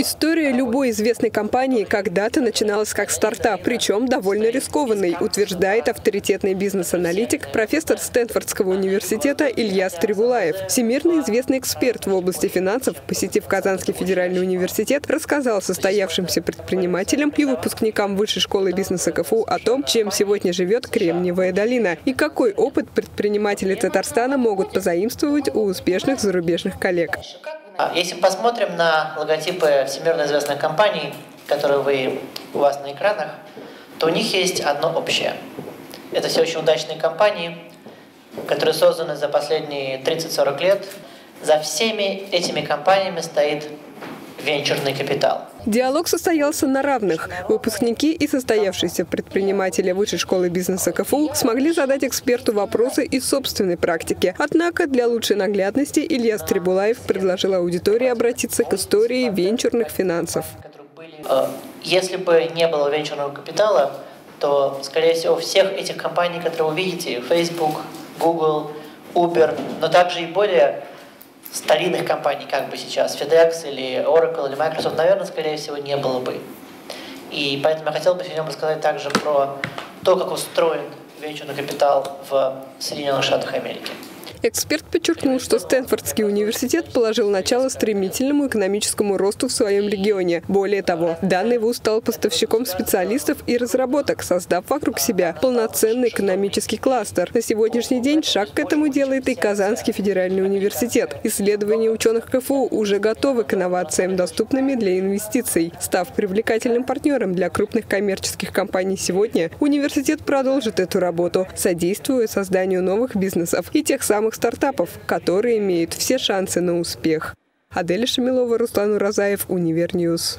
История любой известной компании когда-то начиналась как стартап, причем довольно рискованный, утверждает авторитетный бизнес-аналитик, профессор Стэнфордского университета Илья Стревулаев. Всемирно известный эксперт в области финансов, посетив Казанский федеральный университет, рассказал состоявшимся предпринимателям и выпускникам Высшей школы бизнеса КФУ о том, чем сегодня живет Кремниевая долина и какой опыт предприниматели Татарстана могут позаимствовать у успешных зарубежных коллег. А если посмотрим на логотипы всемирно известных компаний, которые вы, у вас на экранах, то у них есть одно общее. Это все очень удачные компании, которые созданы за последние 30-40 лет. За всеми этими компаниями стоит венчурный капитал. Диалог состоялся на равных. Выпускники и состоявшиеся предприниматели Высшей школы бизнеса КФУ смогли задать эксперту вопросы из собственной практики. Однако для лучшей наглядности Илья Стрибулаев предложил аудитории обратиться к истории венчурных финансов. Э, если бы не было венчурного капитала, то, скорее всего, всех этих компаний, которые вы видите, Facebook, Google, Uber, но также и более старинных компаний, как бы сейчас, FedEx или Oracle или Microsoft, наверное, скорее всего, не было бы. И поэтому я хотел бы сегодня рассказать также про то, как устроен венчурный капитал в Соединенных Штатах Америки. Эксперт подчеркнул, что Стэнфордский университет положил начало стремительному экономическому росту в своем регионе. Более того, данный вуз стал поставщиком специалистов и разработок, создав вокруг себя полноценный экономический кластер. На сегодняшний день шаг к этому делает и Казанский федеральный университет. Исследования ученых КФУ уже готовы к инновациям, доступными для инвестиций. Став привлекательным партнером для крупных коммерческих компаний сегодня, университет продолжит эту работу, содействуя созданию новых бизнесов и тех самых самых стартапов, которые имеют все шансы на успех. Аделя Шамилова, Руслан Уразаев, Univer News.